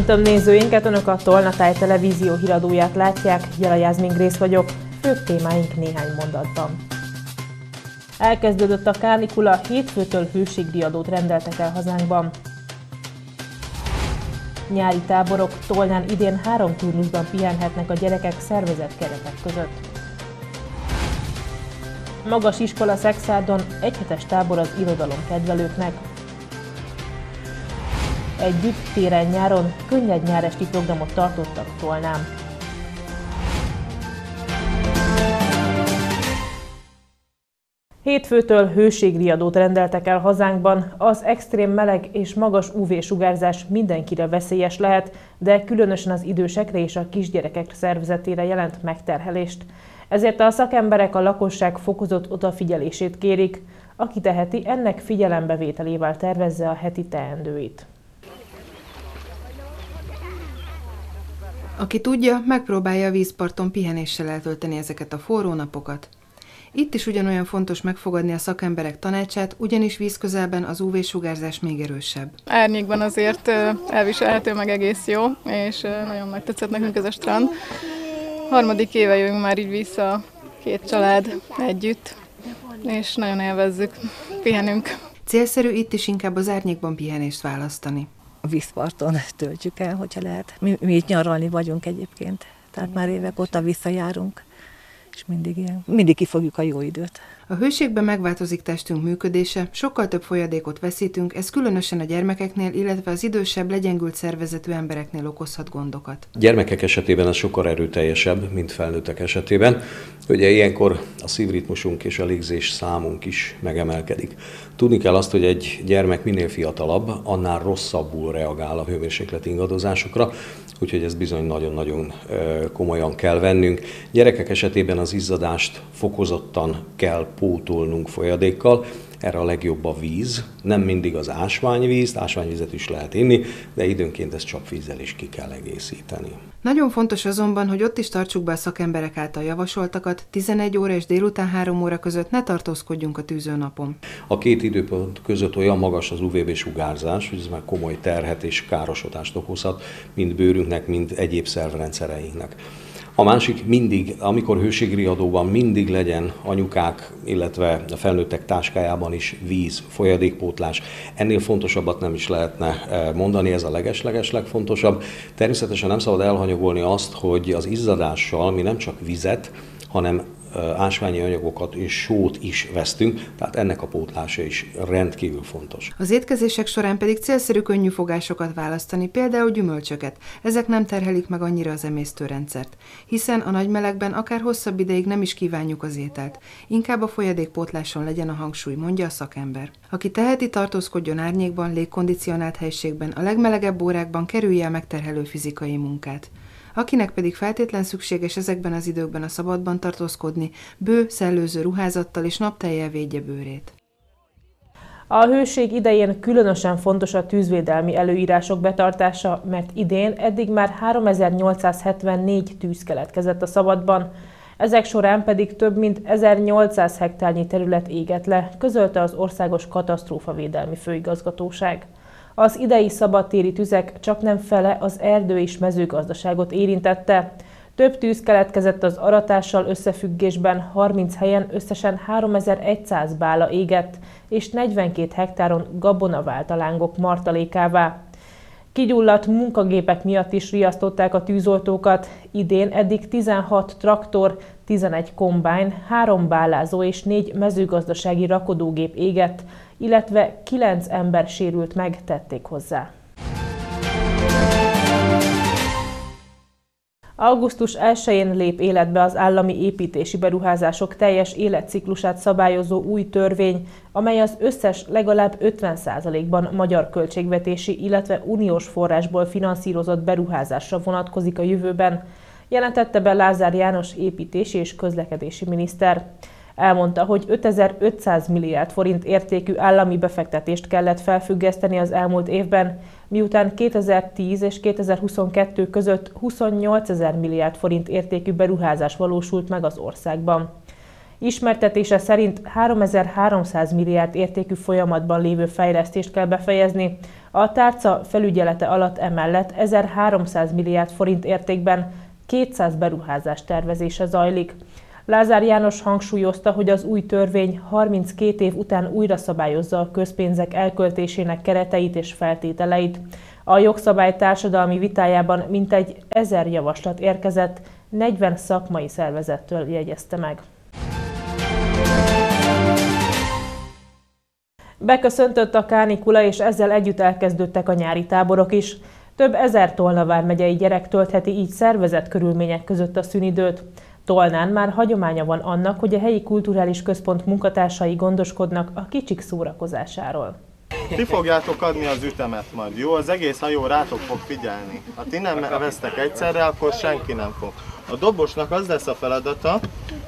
Köszöntöm nézőinket, Önök a Tolnatáj televízió híradóját látják, Jela Jászmin Grész vagyok, főbb témáink néhány mondatban. Elkezdődött a kánikula, hétfőtől hőségdiadót rendeltek el hazánkban. Nyári táborok Tolnán idén három turnusban pihenhetnek a gyerekek szervezett keretek között. Magas iskola Szexádon egyhetes tábor az irodalom kedvelőknek, Együtt téren-nyáron könnyed nyáresti programot tartottak Tolnán. Hétfőtől hőségriadót rendeltek el hazánkban. Az extrém meleg és magas UV-sugárzás mindenkire veszélyes lehet, de különösen az idősekre és a kisgyerekek szervezetére jelent megterhelést. Ezért a szakemberek a lakosság fokozott odafigyelését kérik. Aki teheti, ennek figyelembevételével tervezze a heti teendőit. Aki tudja, megpróbálja a vízparton pihenéssel eltölteni ezeket a forró napokat. Itt is ugyanolyan fontos megfogadni a szakemberek tanácsát, ugyanis vízközelben az UV-sugárzás még erősebb. Árnyékban azért elviselhető meg egész jó, és nagyon megtetszett nekünk ez a strand. Harmadik éve jövünk már így vissza két család együtt, és nagyon élvezzük, pihenünk. Célszerű itt is inkább az árnyékban pihenést választani a vízparton töltjük el, hogyha lehet. Mi, mi itt nyaralni vagyunk egyébként, tehát már évek óta visszajárunk, és mindig ilyen, mindig kifogjuk a jó időt. A hőségben megváltozik testünk működése, sokkal több folyadékot veszítünk, ez különösen a gyermekeknél, illetve az idősebb, legyengült szervezetű embereknél okozhat gondokat. Gyermekek esetében ez sokkal erőteljesebb, mint felnőttek esetében. Ugye ilyenkor a szívritmusunk és a légzés számunk is megemelkedik. Tudni kell azt, hogy egy gyermek minél fiatalabb, annál rosszabbul reagál a hőmérséklet ingadozásokra, úgyhogy ez bizony nagyon-nagyon komolyan kell vennünk. Gyerekek esetében az izzadást fokozottan kell pótolnunk folyadékkal, erre a legjobb a víz, nem mindig az ásványvíz, ásványvizet is lehet inni, de időnként ezt csapvízzel is ki kell egészíteni. Nagyon fontos azonban, hogy ott is tartsuk be a szakemberek által javasoltakat, 11 óra és délután 3 óra között ne tartózkodjunk a tűzőnapon. A két időpont között olyan magas az UVB sugárzás, hogy ez már komoly terhet és károsodást okozhat, mind bőrünknek, mind egyéb szervrendszereinknek. A másik mindig, amikor hőségriadó van, mindig legyen anyukák, illetve a felnőttek táskájában is víz, folyadékpótlás. Ennél fontosabbat nem is lehetne eh, mondani, ez a leges-leges legfontosabb. Természetesen nem szabad elhanyagolni azt, hogy az izzadással mi nem csak vizet, hanem ásványi anyagokat és sót is vesztünk, tehát ennek a pótlása is rendkívül fontos. Az étkezések során pedig célszerű könnyű fogásokat választani, például gyümölcsöket. Ezek nem terhelik meg annyira az emésztőrendszert, hiszen a nagy melegben akár hosszabb ideig nem is kívánjuk az ételt. Inkább a folyadékpótláson legyen a hangsúly, mondja a szakember. Aki teheti, tartózkodjon árnyékban, légkondicionált helységben, a legmelegebb órákban kerülje a megterhelő fizikai munkát. Akinek pedig feltétlen szükséges ezekben az időkben a szabadban tartózkodni, bő, szellőző ruházattal és napteljel védje bőrét. A hőség idején különösen fontos a tűzvédelmi előírások betartása, mert idén eddig már 3874 tűz keletkezett a szabadban, ezek során pedig több mint 1800 hektárnyi terület égett le, közölte az Országos Katasztrófavédelmi Főigazgatóság. Az idei szabadtéri tüzek csak nem fele az erdő és mezőgazdaságot érintette. Több tűz keletkezett az aratással összefüggésben, 30 helyen összesen 3100 bála égett, és 42 hektáron gabona vált a lángok martalékává. Kigyulladt munkagépek miatt is riasztották a tűzoltókat. Idén eddig 16 traktor, 11 kombány, 3 bálázó és 4 mezőgazdasági rakodógép égett, illetve 9 ember sérült meg, tették hozzá. Augusztus 1-én lép életbe az állami építési beruházások teljes életciklusát szabályozó új törvény, amely az összes legalább 50%-ban magyar költségvetési, illetve uniós forrásból finanszírozott beruházásra vonatkozik a jövőben, jelentette be Lázár János építési és közlekedési miniszter. Elmondta, hogy 5500 milliárd forint értékű állami befektetést kellett felfüggeszteni az elmúlt évben, miután 2010 és 2022 között 28 ezer milliárd forint értékű beruházás valósult meg az országban. Ismertetése szerint 3300 milliárd értékű folyamatban lévő fejlesztést kell befejezni. A tárca felügyelete alatt emellett 1300 milliárd forint értékben 200 beruházás tervezése zajlik. Lázár János hangsúlyozta, hogy az új törvény 32 év után újra szabályozza a közpénzek elköltésének kereteit és feltételeit. A jogszabály társadalmi vitájában mintegy ezer javaslat érkezett, 40 szakmai szervezettől jegyezte meg. Beköszöntött a kánikula, és ezzel együtt elkezdődtek a nyári táborok is. Több ezer Tolnavár megyei gyerek töltheti így szervezett körülmények között a szünidőt. Tolnán már hagyománya van annak, hogy a helyi kulturális központ munkatársai gondoskodnak a kicsik szórakozásáról. Ti fogjátok adni az ütemet majd, jó? Az egész hajó rátok fog figyelni. Ha ti nem vesztek egyszerre, akkor senki nem fog. A dobosnak az lesz a feladata,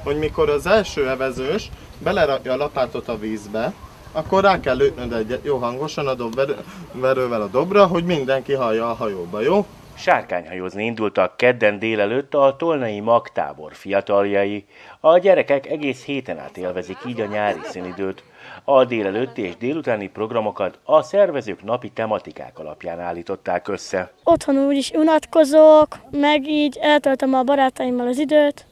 hogy mikor az első evezős belerakja a lapátot a vízbe, akkor rá kell ütnöd egy jó hangosan a dobverővel a dobra, hogy mindenki hallja a hajóba, jó? Sárkányhajózni indultak kedden délelőtt a Tolnai Magtábor fiataljai. A gyerekek egész héten át élvezik így a nyári színidőt. A délelőtti és délutáni programokat a szervezők napi tematikák alapján állították össze. Otthon úgy is unatkozok, meg így eltöltöm a barátaimmal az időt.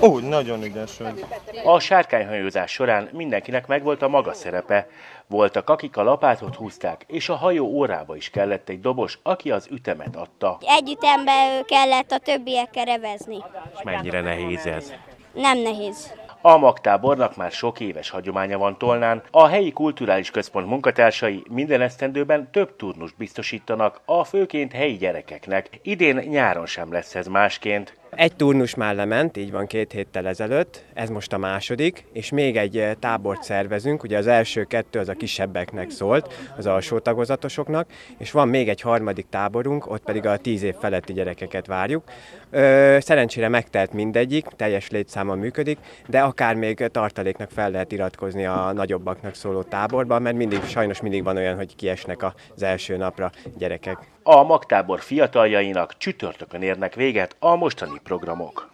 Ó, nagyon ügyes vagy. A sárkányhajózás során mindenkinek megvolt a maga szerepe. Voltak, akik a lapátot húzták, és a hajó órába is kellett egy dobos, aki az ütemet adta. Egy ütembe kellett a többiekkel revezni. És mennyire nehéz ez? Nem nehéz. A magtábornak már sok éves hagyománya van Tolnán. A helyi kulturális központ munkatársai minden esztendőben több turnust biztosítanak a főként helyi gyerekeknek. Idén nyáron sem lesz ez másként. Egy turnus már lement, így van két héttel ezelőtt, ez most a második, és még egy eh, tábort szervezünk, ugye az első kettő az a kisebbeknek szólt, az alsó tagozatosoknak, és van még egy harmadik táborunk, ott pedig a tíz év feletti gyerekeket várjuk. Ö, szerencsére megtelt mindegyik, teljes létszáma működik, de akár még tartaléknak fel lehet iratkozni a nagyobbaknak szóló táborban, mert mindig, sajnos mindig van olyan, hogy kiesnek az első napra gyerekek. A magtábor fiataljainak csütörtökön érnek véget a mostani programok.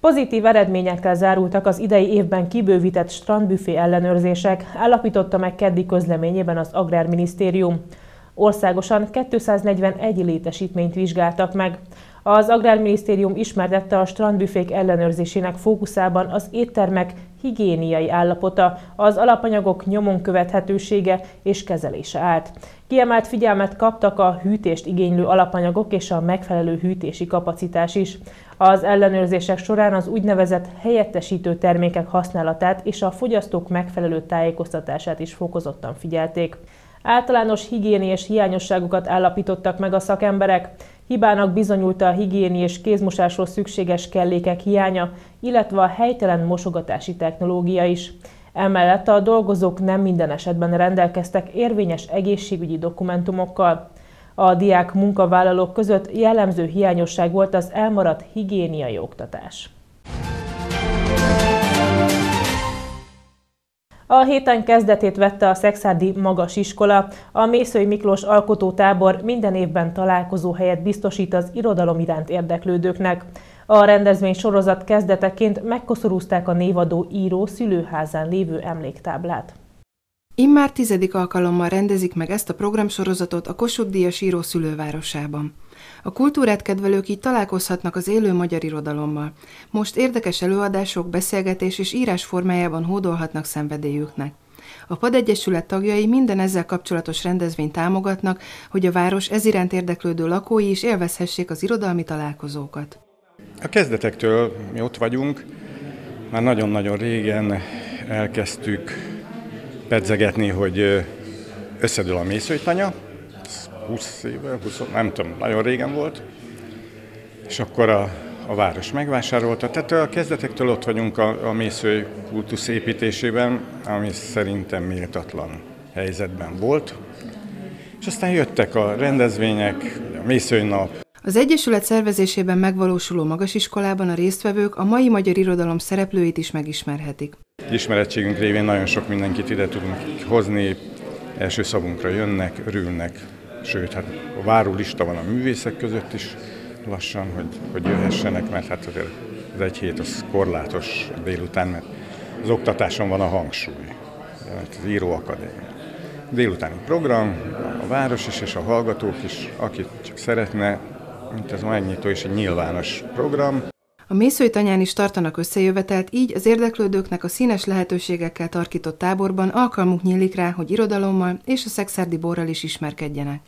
Pozitív eredményekkel zárultak az idei évben kibővített strandbüfé ellenőrzések, állapította meg keddi közleményében az Agrárminisztérium. Országosan 241 létesítményt vizsgáltak meg. Az Agrárminisztérium ismertette a strandbüfék ellenőrzésének fókuszában az éttermek higiéniai állapota, az alapanyagok nyomon követhetősége és kezelése állt. Kiemelt figyelmet kaptak a hűtést igénylő alapanyagok és a megfelelő hűtési kapacitás is. Az ellenőrzések során az úgynevezett helyettesítő termékek használatát és a fogyasztók megfelelő tájékoztatását is fokozottan figyelték. Általános higiéniés hiányosságokat állapítottak meg a szakemberek. Hibának bizonyult a higiéni és kézmosásról szükséges kellékek hiánya, illetve a helytelen mosogatási technológia is. Emellett a dolgozók nem minden esetben rendelkeztek érvényes egészségügyi dokumentumokkal. A diák munkavállalók között jellemző hiányosság volt az elmaradt higiéniai oktatás. A héten kezdetét vette a Szexádi Magas Iskola. A Mészői Miklós Alkotótábor minden évben találkozó helyet biztosít az irodalom iránt érdeklődőknek. A rendezvény sorozat kezdeteként megkoszorúzták a névadó író szülőházán lévő emléktáblát. Immár tizedik alkalommal rendezik meg ezt a programsorozatot a Kossuth Díjas író szülővárosában. A kultúrát kedvelők így találkozhatnak az élő magyar irodalommal. Most érdekes előadások, beszélgetés és írás formájában hódolhatnak szenvedélyüknek. A Padegyesület tagjai minden ezzel kapcsolatos rendezvényt támogatnak, hogy a város iránt érdeklődő lakói is élvezhessék az irodalmi találkozókat. A kezdetektől mi ott vagyunk, már nagyon-nagyon régen elkezdtük pedzegetni, hogy összedől a mészőjtanya, 20 éve, 20, nem tudom, nagyon régen volt, és akkor a, a város megvásárolta. Tehát a kezdetektől ott vagyunk a, a mészői kultusz építésében, ami szerintem méltatlan helyzetben volt. És aztán jöttek a rendezvények, a mészői nap, az Egyesület szervezésében megvalósuló magasiskolában a résztvevők a mai magyar irodalom szereplőit is megismerhetik. Ismerettségünk révén nagyon sok mindenkit ide tudunk hozni, első szavunkra jönnek, örülnek, sőt, hát a váró lista van a művészek között is, lassan, hogy, hogy jöhessenek, mert hát azért az egy hét az korlátos délután, mert az oktatáson van a hangsúly, az íróakadémia. Délutáni program, a város is és a hallgatók is, akit csak szeretne, mint ez megnyitó és egy nyilvános program. A Mészői tanyán is tartanak összejövetelt, így az érdeklődőknek a színes lehetőségekkel tarkított táborban alkalmuk nyílik rá, hogy irodalommal és a szexárdi borral is ismerkedjenek.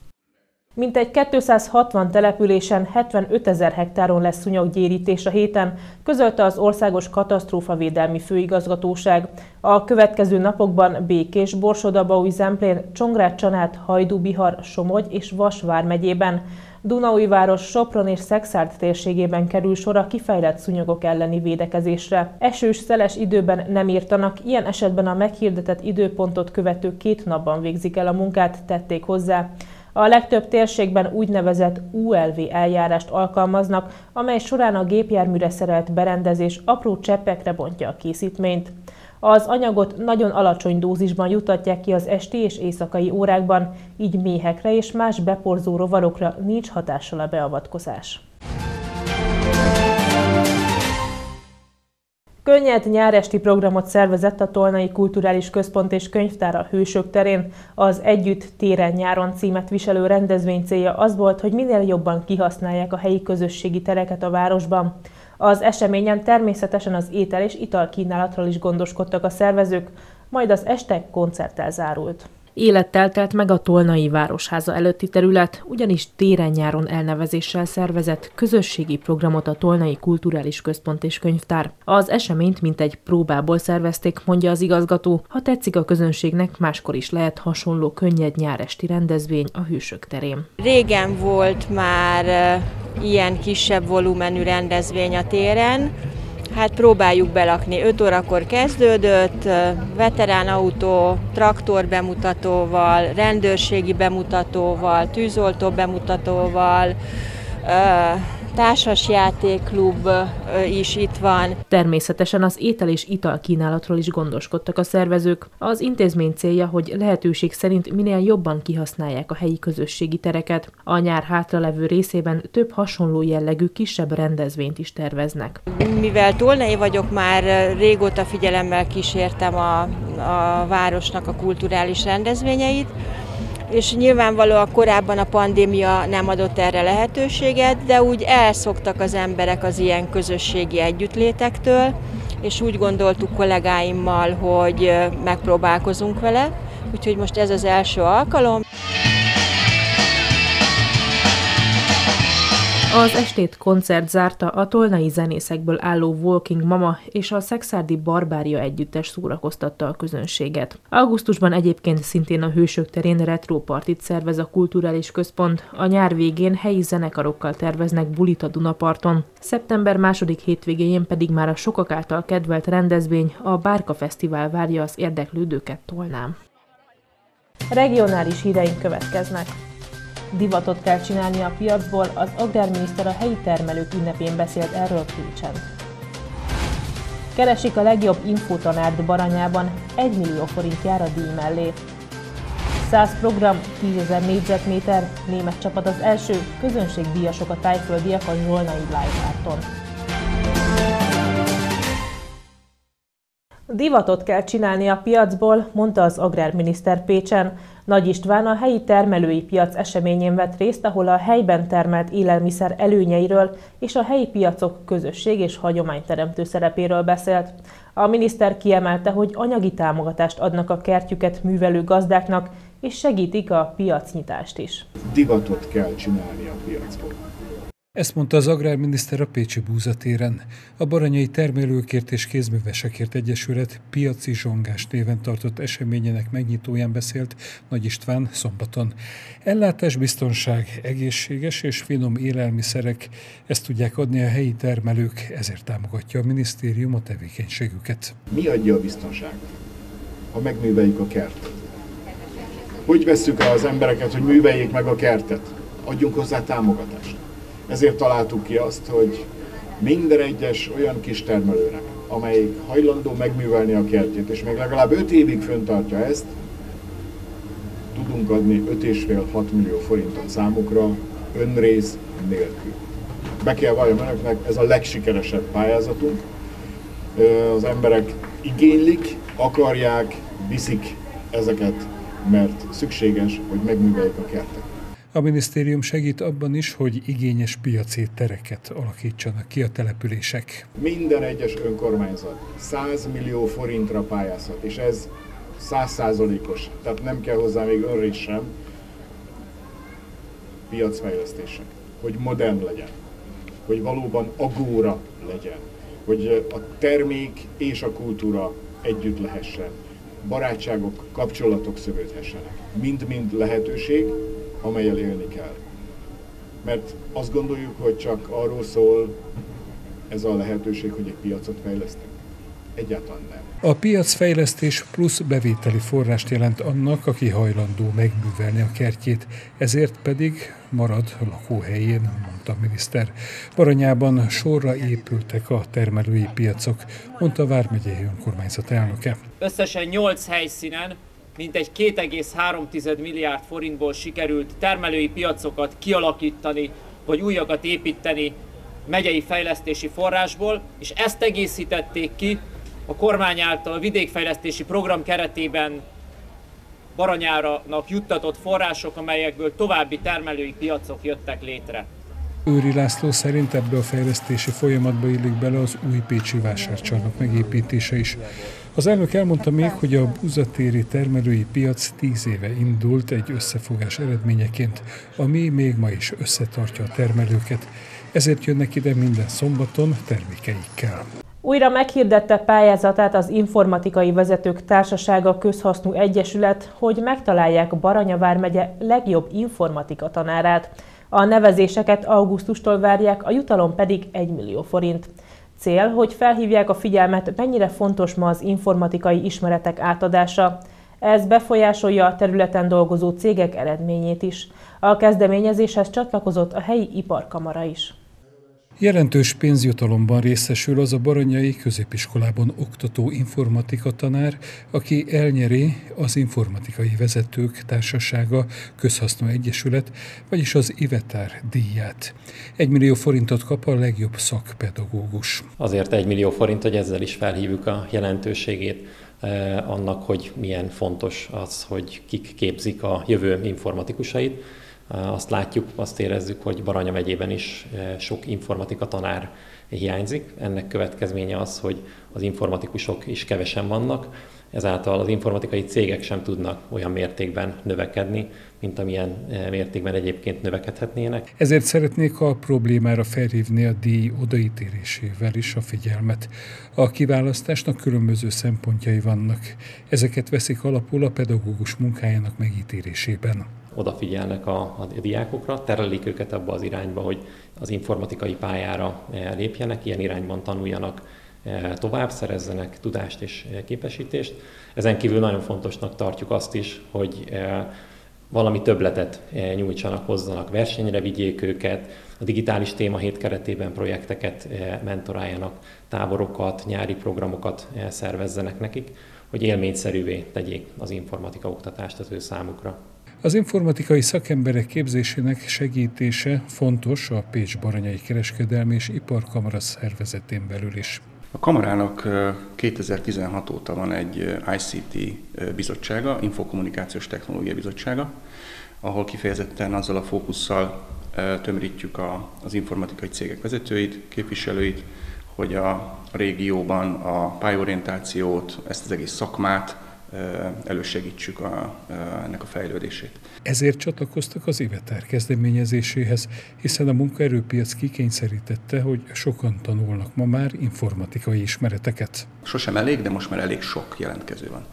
Mintegy 260 településen 75 ezer hektáron lesz szúnyoggyérítés a héten, közölte az Országos Katasztrófavédelmi Főigazgatóság. A következő napokban Békés, Borsodabaui, Zemplén, Csongrád, Csanát, Hajdú, Bihar, Somogy és Vas vármegyében, Dunaújváros, Sopron és Szexárd térségében kerül sor a kifejlett szúnyogok elleni védekezésre. Esős, szeles időben nem írtanak, ilyen esetben a meghirdetett időpontot követő két napban végzik el a munkát, tették hozzá. A legtöbb térségben úgynevezett ULV eljárást alkalmaznak, amely során a gépjárműre szerelt berendezés apró cseppekre bontja a készítményt. Az anyagot nagyon alacsony dózisban jutatják ki az esti és éjszakai órákban, így méhekre és más beporzó rovarokra nincs hatással a beavatkozás. Könnyed nyáresti programot szervezett a Tolnai Kulturális Központ és Könyvtár a Hősök terén. Az Együtt téren nyáron címet viselő rendezvény célja az volt, hogy minél jobban kihasználják a helyi közösségi tereket a városban. Az eseményen természetesen az étel és ital kínálatról is gondoskodtak a szervezők, majd az este koncerttel zárult. Élettel telt meg a Tolnai Városháza előtti terület, ugyanis téren-nyáron elnevezéssel szervezett közösségi programot a Tolnai Kulturális Központ és Könyvtár. Az eseményt mintegy próbából szervezték, mondja az igazgató. Ha tetszik a közönségnek, máskor is lehet hasonló könnyed nyáresti rendezvény a Hősök terén. Régen volt már ilyen kisebb volumenű rendezvény a téren, Hát próbáljuk belakni. 5 órakor kezdődött, veterán autó, traktor bemutatóval, rendőrségi bemutatóval, tűzoltó bemutatóval, társasjátékklub is itt van. Természetesen az étel és ital kínálatról is gondoskodtak a szervezők. Az intézmény célja, hogy lehetőség szerint minél jobban kihasználják a helyi közösségi tereket. A nyár hátralevő részében több hasonló jellegű kisebb rendezvényt is terveznek. Mivel tolnai vagyok, már régóta figyelemmel kísértem a, a városnak a kulturális rendezvényeit, és nyilvánvalóan korábban a pandémia nem adott erre lehetőséget, de úgy elszoktak az emberek az ilyen közösségi együttlétektől, és úgy gondoltuk kollégáimmal, hogy megpróbálkozunk vele, úgyhogy most ez az első alkalom. Az estét koncert zárta a tolnai zenészekből álló Walking Mama és a Szexárdi Barbária együttes szórakoztatta a közönséget. Augusztusban egyébként szintén a Hősök terén retropartit szervez a Kulturális Központ, a nyár végén helyi zenekarokkal terveznek bulit a Dunaparton. Szeptember második hétvégén pedig már a sokak által kedvelt rendezvény, a Bárka Fesztivál várja az érdeklődőket Tolnán. Regionális híreink következnek divatot kell csinálni a piacból, az agrárminiszter a helyi termelők ünnepén beszélt erről Pécsen. Keresik a legjobb infotanárt Baranyában, 1 millió forint jár a díj mellé. 100 program, 10 ezer négyzetméter, német csapat az első, közönségdíjasok a tájföldiak a Zsolnai Live. Divatot kell csinálni a piacból, mondta az agrárminiszter Pécsen. Nagy István a helyi termelői piac eseményén vett részt, ahol a helyben termelt élelmiszer előnyeiről és a helyi piacok közösség és hagyományteremtő szerepéről beszélt. A miniszter kiemelte, hogy anyagi támogatást adnak a kertjüket művelő gazdáknak, és segítik a piacnyitást is. Divatot kell csinálni a piacból. Ezt mondta az agrárminiszter a Pécsi Búzatéren. A Baranyai Termelőkért és Kézművesekért Egyesület piaci zsongás néven tartott eseményének megnyitóján beszélt Nagy István szombaton. Ellátásbiztonság, egészséges és finom élelmiszerek, ezt tudják adni a helyi termelők, ezért támogatja a minisztérium a tevékenységüket. Mi adja a biztonságot, ha megműveljük a kertet? Hogy vesszük rá az embereket, hogy műveljék meg a kertet? Adjunk hozzá támogatást. Ezért találtuk ki azt, hogy minden egyes olyan kis termelőnek, amelyik hajlandó megművelni a kertjét, és még legalább 5 évig föntartja ezt, tudunk adni 5,5-6 millió forintot számukra önrész nélkül. be kell valljam önöknek, ez a legsikeresebb pályázatunk. Az emberek igénylik, akarják, viszik ezeket, mert szükséges, hogy megműveljék a kertet. A minisztérium segít abban is, hogy igényes piaci tereket alakítsanak ki a települések. Minden egyes önkormányzat 100 millió forintra pályázhat, és ez százszázalékos, tehát nem kell hozzá még önrés sem piacfejlesztések, hogy modern legyen, hogy valóban agóra legyen, hogy a termék és a kultúra együtt lehessen, barátságok, kapcsolatok szövődhessenek. Mind-mind lehetőség, amelyel élni kell. Mert azt gondoljuk, hogy csak arról szól ez a lehetőség, hogy egy piacot fejlesztünk. Egyáltalán nem. A piacfejlesztés plusz bevételi forrást jelent annak, aki hajlandó megművelni a kertjét, ezért pedig marad lakóhelyén, mondta a miniszter. Baranyában sorra épültek a termelői piacok, mondta Vármegyei önkormányzat elnöke. Összesen 8 helyszínen mintegy 2,3 milliárd forintból sikerült termelői piacokat kialakítani, vagy újakat építeni megyei fejlesztési forrásból, és ezt egészítették ki a kormány által a vidékfejlesztési program keretében Baranyáranak juttatott források, amelyekből további termelői piacok jöttek létre. Őri László szerint ebbe a fejlesztési folyamatba illik bele az új Pécsi vásárcsarnok megépítése is. Az elnök elmondta még, hogy a buzatéri termelői piac tíz éve indult egy összefogás eredményeként, ami még ma is összetartja a termelőket. Ezért jönnek ide minden szombaton termékeikkel. Újra meghirdette pályázatát az Informatikai Vezetők Társasága Közhasznú Egyesület, hogy megtalálják Baranya vármegye legjobb informatika tanárát. A nevezéseket augusztustól várják, a jutalom pedig 1 millió forint. Cél, hogy felhívják a figyelmet, mennyire fontos ma az informatikai ismeretek átadása. Ez befolyásolja a területen dolgozó cégek eredményét is. A kezdeményezéshez csatlakozott a helyi iparkamara is. Jelentős pénzjutalomban részesül az a baranyai középiskolában oktató informatika tanár, aki elnyeri az Informatikai Vezetők Társasága Közhasznú Egyesület, vagyis az Ivetár díját. Egy millió forintot kap a legjobb szakpedagógus. Azért egy millió forint, hogy ezzel is felhívjuk a jelentőségét eh, annak, hogy milyen fontos az, hogy kik képzik a jövő informatikusait azt látjuk, azt érezzük, hogy Baranya megyében is sok informatika tanár hiányzik. Ennek következménye az, hogy az informatikusok is kevesen vannak, ezáltal az informatikai cégek sem tudnak olyan mértékben növekedni, mint amilyen mértékben egyébként növekedhetnének. Ezért szeretnék a problémára felhívni a díj odaítélésével is a figyelmet. A kiválasztásnak különböző szempontjai vannak. Ezeket veszik alapul a pedagógus munkájának megítélésében odafigyelnek a, a diákokra, terelik őket abba az irányba, hogy az informatikai pályára eh, lépjenek, ilyen irányban tanuljanak eh, tovább, szerezzenek tudást és eh, képesítést. Ezen kívül nagyon fontosnak tartjuk azt is, hogy valami többletet nyújtsanak, hozzanak versenyre, vigyék őket, a digitális témahét keretében projekteket mentoráljanak, táborokat, nyári programokat szervezzenek nekik, hogy élményszerűvé tegyék az informatika oktatást az ő számukra. Az informatikai szakemberek képzésének segítése fontos a Pécs Baranyai Kereskedelmi és Iparkamara szervezetén belül is. A kamarának 2016 óta van egy ICT bizottsága, Infokommunikációs Technológia Bizottsága, ahol kifejezetten azzal a fókusszal tömörítjük az informatikai cégek vezetőit, képviselőit, hogy a régióban a pályorientációt, ezt az egész szakmát, elősegítsük a, ennek a fejlődését. Ezért csatlakoztak az Ivetár kezdeményezéséhez, hiszen a munkaerőpiac kikényszerítette, hogy sokan tanulnak ma már informatikai ismereteket. Sosem elég, de most már elég sok jelentkező van.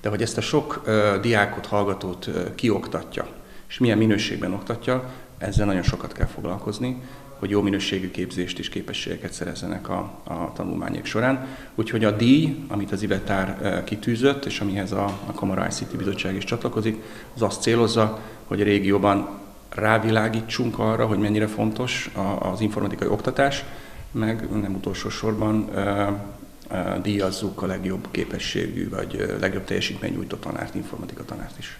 De hogy ezt a sok uh, diákot, hallgatót uh, kioktatja, és milyen minőségben oktatja, ezzel nagyon sokat kell foglalkozni, hogy jó minőségű képzést és képességeket szerezzenek a, a tanulmányok során. Úgyhogy a díj, amit az Ivetár kitűzött, és amihez a, a Kamara ICT Bizottság is csatlakozik, az azt célozza, hogy a régióban rávilágítsunk arra, hogy mennyire fontos az informatikai oktatás, meg nem utolsó sorban díjazzuk a legjobb képességű vagy legjobb teljesítmény nyújtó tanárt, informatika tanárt is.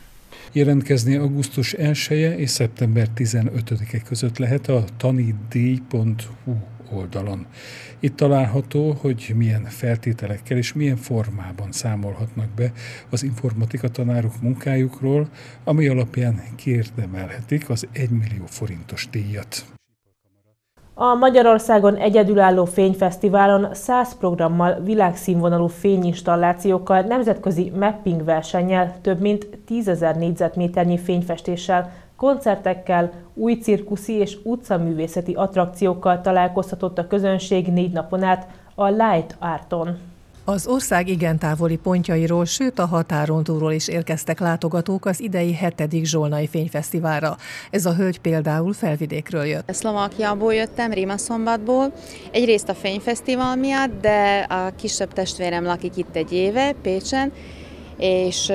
Jelentkezni augusztus 1 -e és szeptember 15-e között lehet a tanidíj.hu oldalon. Itt található, hogy milyen feltételekkel és milyen formában számolhatnak be az informatika tanárok munkájukról, ami alapján kérdemelhetik az 1 millió forintos díjat. A Magyarországon egyedülálló fényfesztiválon 100 programmal, világszínvonalú fényinstallációkkal, nemzetközi mapping versennyel, több mint 10 ezer négyzetméternyi fényfestéssel, koncertekkel, új cirkuszi és utcaművészeti attrakciókkal találkozhatott a közönség négy napon át a Light Arton. Az ország igen távoli pontjairól, sőt a határon túlról is érkeztek látogatók az idei hetedik Zsolnai Fényfesztiválra. Ez a hölgy például felvidékről jött. Szlovákiából jöttem, Rimaszombatból. Egyrészt a Fényfesztivál miatt, de a kisebb testvérem lakik itt egy éve, Pécsen, és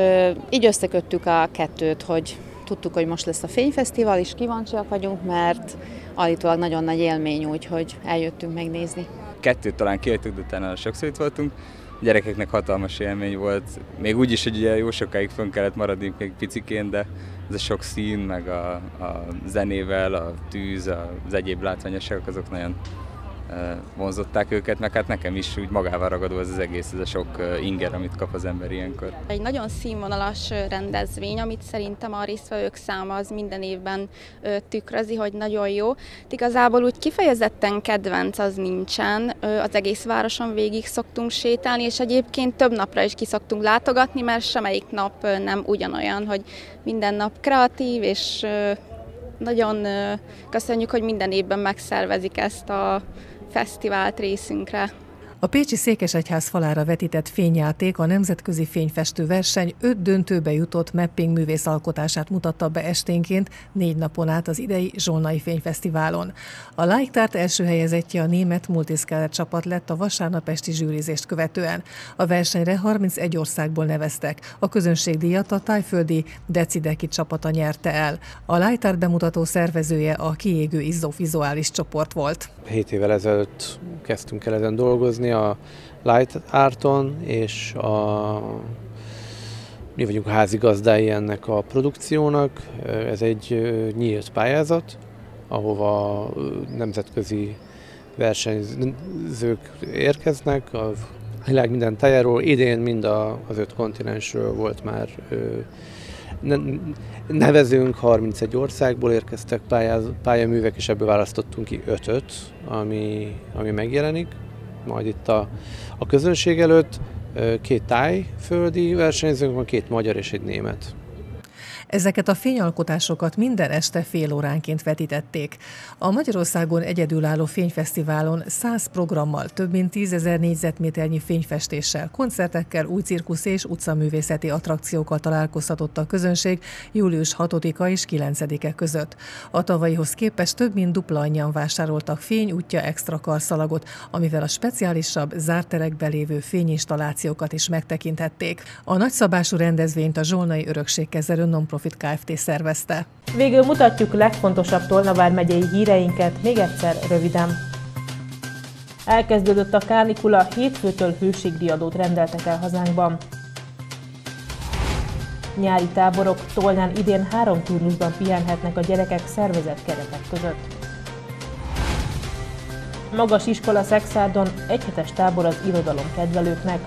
így összeköttük a kettőt, hogy tudtuk, hogy most lesz a Fényfesztivál, és kíváncsiak vagyunk, mert állítólag nagyon nagy élmény, úgyhogy eljöttünk megnézni. Kettőt talán kijöttük, de utána sokszor itt voltunk, gyerekeknek hatalmas élmény volt. Még úgy is, hogy ugye jó sokáig fönn kellett maradni még piciként, de ez a sok szín, meg a, a zenével, a tűz, az egyéb látványosságok, azok nagyon vonzották őket, meg hát nekem is úgy magával ragadó ez az egész, ez a sok inger, amit kap az ember ilyenkor. Egy nagyon színvonalas rendezvény, amit szerintem a résztvevők száma az minden évben tükrözi, hogy nagyon jó. Igazából úgy kifejezetten kedvenc az nincsen, az egész városon végig szoktunk sétálni, és egyébként több napra is ki szoktunk látogatni, mert semmelyik nap nem ugyanolyan, hogy minden nap kreatív, és nagyon köszönjük, hogy minden évben megszervezik ezt a fesztivált részünkre. A Pécsi Székesegyház falára vetített fényjáték a Nemzetközi Fényfestő Verseny öt döntőbe jutott mapping művész alkotását mutatta be esténként négy napon át az idei Zsolnai Fényfesztiválon. A Leichtart első helyezettje a német Multiscaler csapat lett a vasárnap esti zsűrizést követően. A versenyre 31 országból neveztek. A közönségdíjat a tájföldi Decideki csapata nyerte el. A Leichtart bemutató szervezője a kiégő izovizuális csoport volt. 7 évvel ezelőtt kezdtünk el ezen dolgozni, a Light Arton, és a, mi vagyunk a házigazdái ennek a produkciónak. Ez egy nyílt pályázat, ahova nemzetközi versenyzők érkeznek, a világ minden tájáról, idén mind a, az öt kontinensről volt már nevezünk, 31 országból érkeztek pályáz, pályaművek, és ebből választottunk ki ötöt, ami, ami megjelenik majd itt a, a közönség előtt. Két tájföldi versenyzőnk van, két magyar és egy német. Ezeket a fényalkotásokat minden este fél óránként vetítették. A Magyarországon egyedülálló fényfesztiválon 100 programmal, több mint 10 ezer négyzetméternyi fényfestéssel, koncertekkel, új cirkusz és utcaművészeti attrakciókkal találkozhatott a közönség július 6-a és 9-e között. A tavalyihoz képest több mint dupla annyian vásároltak fényútja extra karszalagot, amivel a speciálisabb, zárt terekbe lévő fényinstallációkat is megtekinthették. A nagyszabású rendezvényt a Zsolnai Örökségkezelő Nonprofit Profit Kft. szervezte. Végül mutatjuk legfontosabb Tolnavár megyei híreinket, még egyszer röviden. Elkezdődött a kánikula, hétfőtől hőségdiadót rendeltek el hazánkban. Nyári táborok Tolnán idén három turnusban pihenhetnek a gyerekek szervezett keretek között. Magas iskola Szexárdon egyhetes tábor az irodalom kedvelőknek.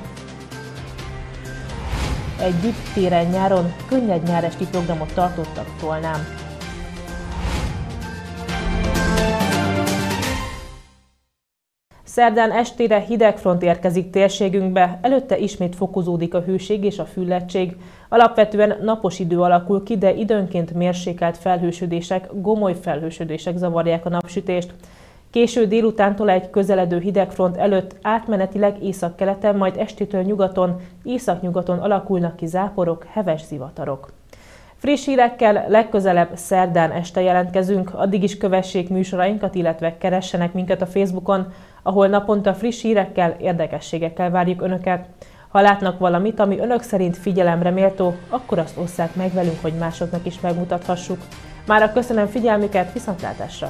Együtt téren-nyáron könnyed nyáresti programot tartottak Tolnán. Szerdán estére hideg front érkezik térségünkbe, előtte ismét fokozódik a hőség és a füllettség. Alapvetően napos idő alakul ki, de időnként mérsékelt felhősödések, gomoly felhősödések zavarják a napsütést. Késő délutántól egy közeledő hidegfront előtt átmenetileg északkeleten, majd estétől nyugaton, északnyugaton alakulnak ki záporok, heves zivatarok. Friss hírekkel legközelebb szerdán este jelentkezünk, addig is kövessék műsorainkat, illetve keressenek minket a Facebookon, ahol naponta friss hírekkel, érdekességekkel várjuk Önöket. Ha látnak valamit, ami Önök szerint figyelemre méltó, akkor azt osszák meg velünk, hogy másoknak is megmutathassuk. Mára köszönöm figyelmüket, viszontlátásra!